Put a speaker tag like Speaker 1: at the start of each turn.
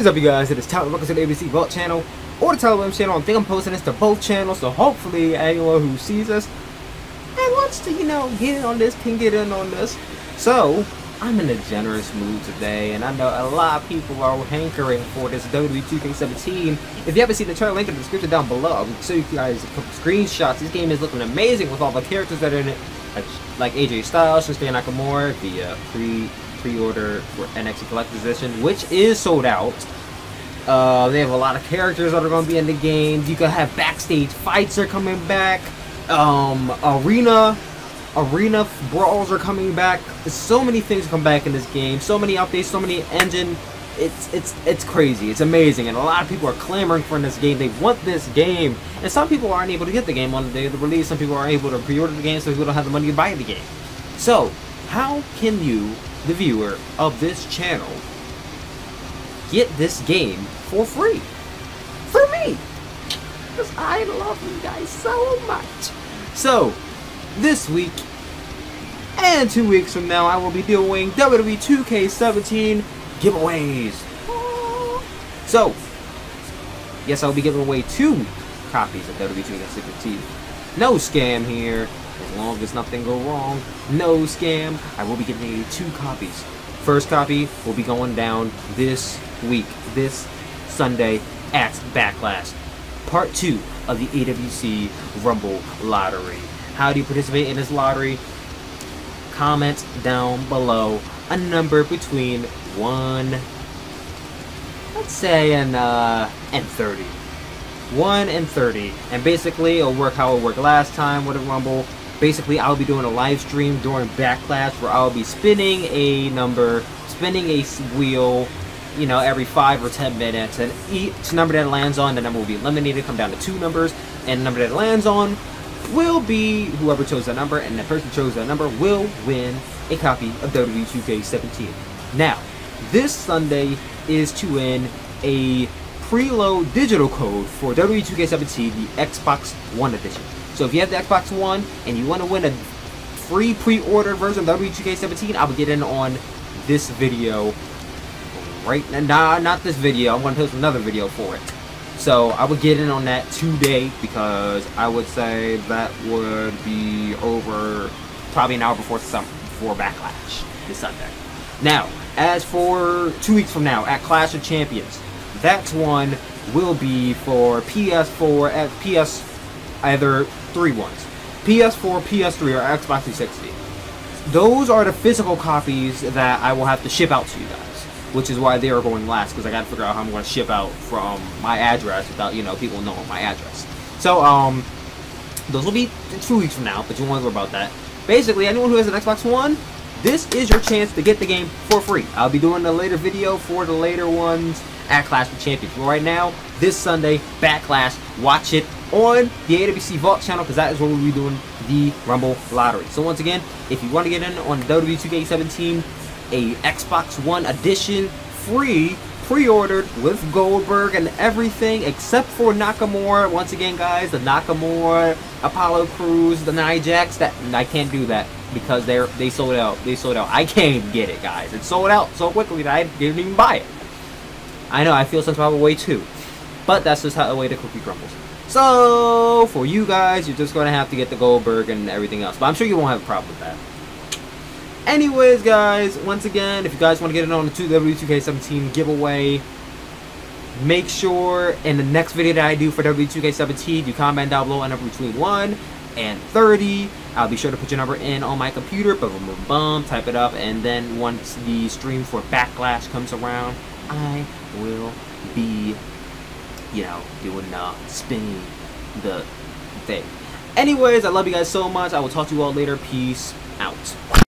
Speaker 1: Is up, you guys? It is Tyler. Welcome to the ABC Vault channel or the Tyler Williams channel. I think I'm posting this to both channels, so hopefully anyone who sees us and wants to, you know, get in on this can get in on this. So, I'm in a generous mood today, and I know a lot of people are hankering for this WWE 2K17. If you haven't seen the trailer, link in the description down below. Show you guys a couple screenshots. This game is looking amazing with all the characters that are in it, like, like AJ Styles, Shinsuke Nakamura, the uh, pre pre-order for NXT Collector's Edition, which is sold out. Uh, they have a lot of characters that are going to be in the game. You can have backstage fights are coming back. Um, arena, arena brawls are coming back. So many things come back in this game. So many updates. So many engine. It's it's it's crazy. It's amazing, and a lot of people are clamoring for this game. They want this game, and some people aren't able to get the game on the day of the release. Some people aren't able to pre-order the game, so people don't have the money to buy the game. So, how can you the viewer of this channel get this game for free. For me. Because I love you guys so much. So, this week and two weeks from now, I will be doing WWE 2K17 giveaways. So, yes, I'll be giving away two copies of WWE 2K17. No scam here. As long as nothing go wrong, no scam, I will be you two copies. First copy will be going down this week, this Sunday at Backlash. Part 2 of the AWC Rumble Lottery. How do you participate in this lottery? Comment down below a number between 1, let's say, and, uh, and 30. 1 and 30. And basically, it'll work how it worked last time with a Rumble basically I'll be doing a live stream during Backlash where I'll be spinning a number, spinning a wheel, you know, every five or ten minutes, and each number that lands on, the number will be eliminated, come down to two numbers, and the number that lands on will be whoever chose that number, and the person who chose that number will win a copy of WWE 2K17. Now, this Sunday is to win a preload digital code for WWE 2K17, the Xbox One edition. So if you have the Xbox One and you want to win a free pre-order version of W2K17, I will get in on this video right now. Nah, not this video. I'm going to post another video for it. So I would get in on that today because I would say that would be over probably an hour before some before Backlash this Sunday. Now, as for two weeks from now at Clash of Champions, that one will be for PS4 at PS either three ones. PS4, PS3, or Xbox 360. Those are the physical copies that I will have to ship out to you guys, which is why they are going last, because I got to figure out how I'm going to ship out from my address without, you know, people knowing my address. So, um, those will be two weeks from now, but you won't worry about that. Basically, anyone who has an Xbox One, this is your chance to get the game for free. I'll be doing a later video for the later ones at Clash of Champions. But right now, this Sunday, Backlash, watch it on the AWC Vault channel because that is where we'll be doing the Rumble Lottery. So once again, if you want to get in on WWE 2K17, a Xbox One edition, free, pre-ordered with Goldberg and everything except for Nakamura. Once again, guys, the Nakamura, Apollo Crews, the Nia Jax, that I can't do that because they're they sold out. They sold out. I can't get it, guys. It sold out so quickly that I didn't even buy it. I know I feel some type of way too, but that's just how the way the cookie crumbles. So, for you guys, you're just going to have to get the Goldberg and everything else. But I'm sure you won't have a problem with that. Anyways, guys, once again, if you guys want to get in on the 2W2K17 giveaway, make sure in the next video that I do for W2K17, you comment down below a number between 1 and 30. I'll be sure to put your number in on my computer, boom, boom, boom, type it up, and then once the stream for Backlash comes around, I will be you know, doing uh, spinning the thing. Anyways, I love you guys so much. I will talk to you all later. Peace out.